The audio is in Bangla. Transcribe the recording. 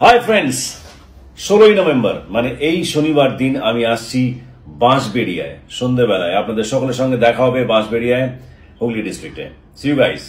হাই ফ্রেন্ডস ষোলোই নভেম্বর মানে এই শনিবার দিন আমি আসছি বাঁশবেড়িয়ায় সন্ধ্যেবেলায় আপনাদের সকলের সঙ্গে দেখা হবে বাঁশবেড়িয়ায়, হুগলি ডিস্ট্রিক্টে সি গাইস